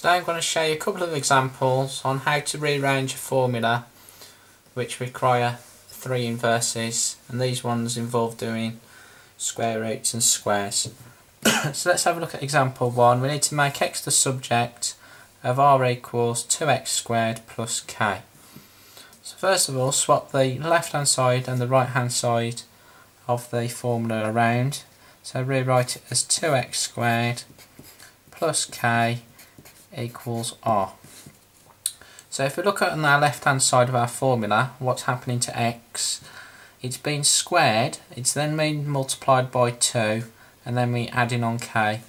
Today I'm going to show you a couple of examples on how to rearrange a formula which require three inverses and these ones involve doing square roots and squares. so let's have a look at example 1. We need to make x the subject of r equals 2x squared plus k. So first of all swap the left hand side and the right hand side of the formula around. So rewrite it as 2x squared plus k equals r. So if we look at on our left hand side of our formula, what's happening to x, it's been squared, it's then been multiplied by 2, and then we add in on k.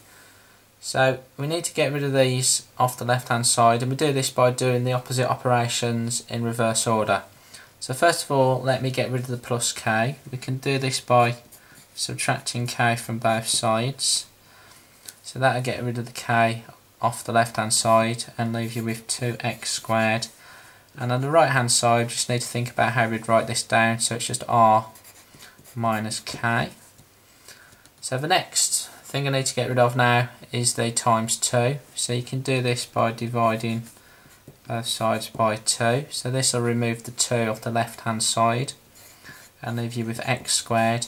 So we need to get rid of these off the left hand side, and we do this by doing the opposite operations in reverse order. So first of all, let me get rid of the plus k. We can do this by subtracting k from both sides. So that'll get rid of the k off the left hand side and leave you with 2x squared. And on the right hand side just need to think about how we'd write this down. So it's just r minus k. So the next thing I need to get rid of now is the times 2 so you can do this by dividing both sides by 2 so this will remove the 2 off the left hand side and leave you with x squared.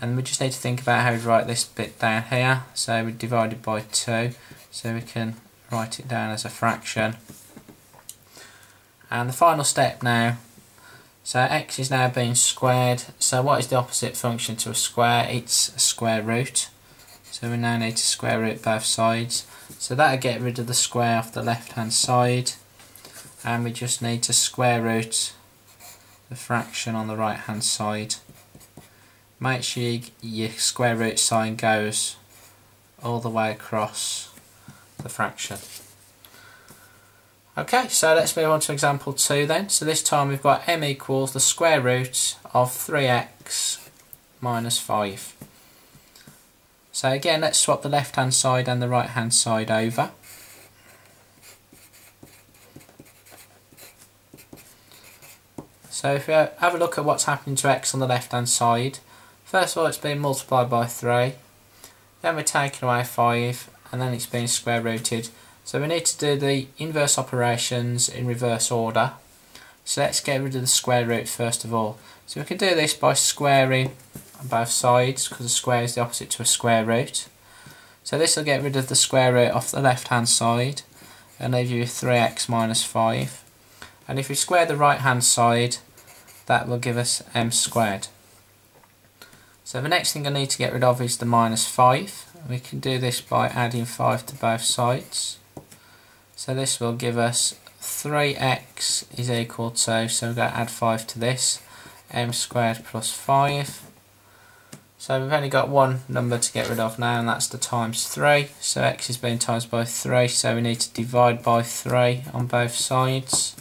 And we just need to think about how we'd write this bit down here. So we divided by 2 so we can write it down as a fraction. And the final step now. So x is now being squared. So what is the opposite function to a square? It's a square root. So we now need to square root both sides. So that'll get rid of the square off the left hand side. And we just need to square root the fraction on the right hand side. Make sure your square root sign goes all the way across the fraction. Okay, so let's move on to example 2 then. So this time we've got m equals the square root of 3x minus 5. So again, let's swap the left hand side and the right hand side over. So if we have a look at what's happening to x on the left hand side, first of all it's being multiplied by 3, then we're taking away 5 and then it's being square rooted. So we need to do the inverse operations in reverse order. So let's get rid of the square root first of all. So we can do this by squaring both sides because a square is the opposite to a square root. So this will get rid of the square root off the left hand side and leave you with 3x minus 5. And if we square the right hand side that will give us m squared. So the next thing I need to get rid of is the minus 5 we can do this by adding 5 to both sides. So this will give us 3x is equal to, so we're going to add 5 to this, m squared plus 5. So we've only got one number to get rid of now and that's the times 3. So x is being times by 3 so we need to divide by 3 on both sides.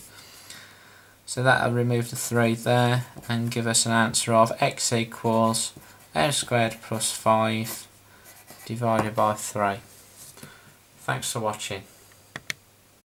So that'll remove the 3 there and give us an answer of x equals m squared plus 5 divided by 3. Thanks for watching.